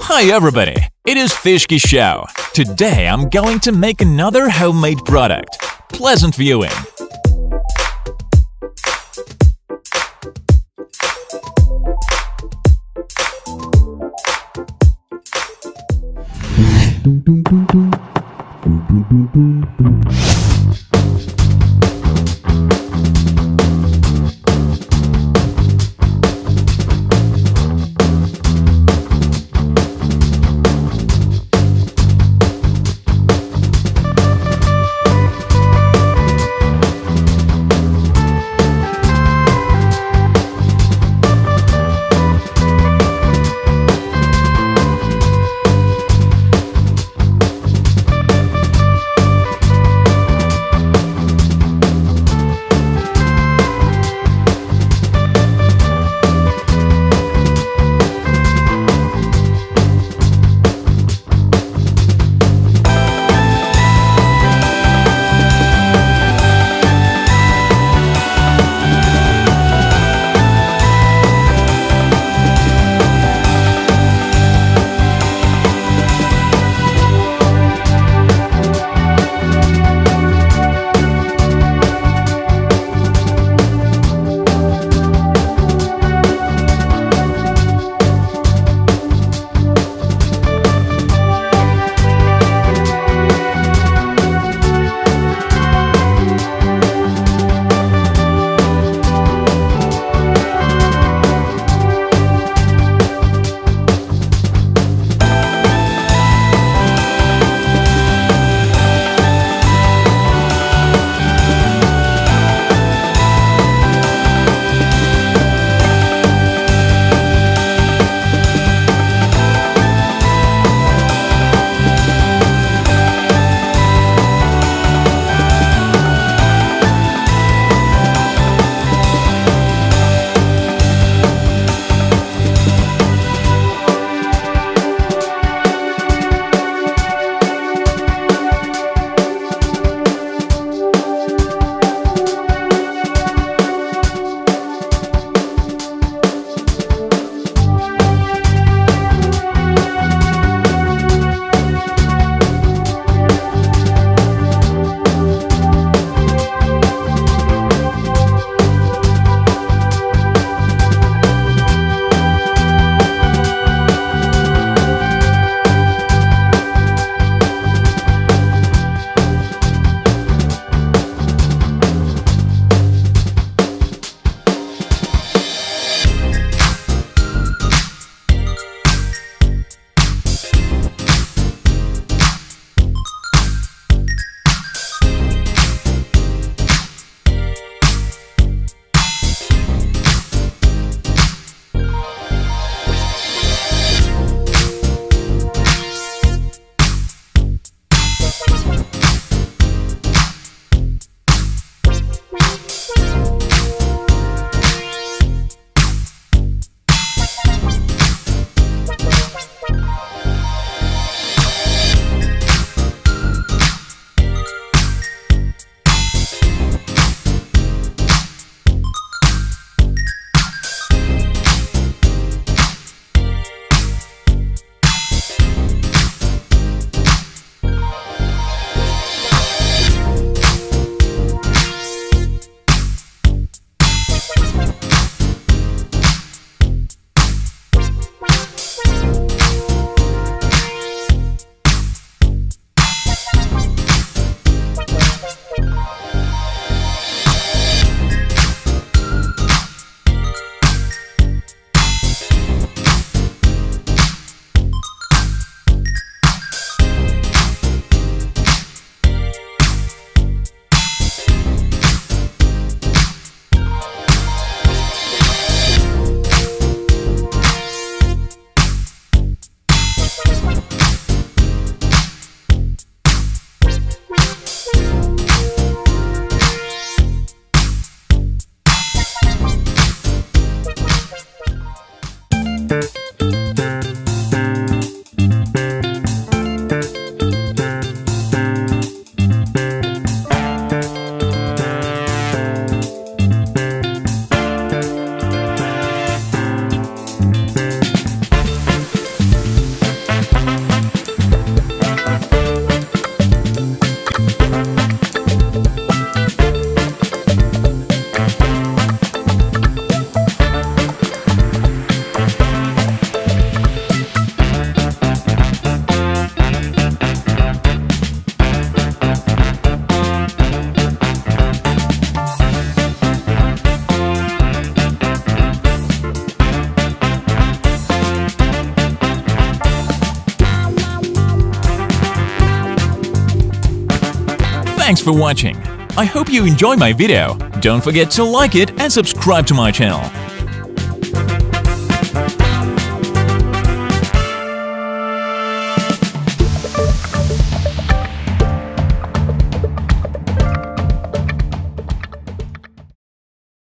Hi everybody, it is Fishki Show. Today I'm going to make another homemade product. Pleasant viewing. Thanks for watching. I hope you enjoy my video. Don't forget to like it and subscribe to my channel.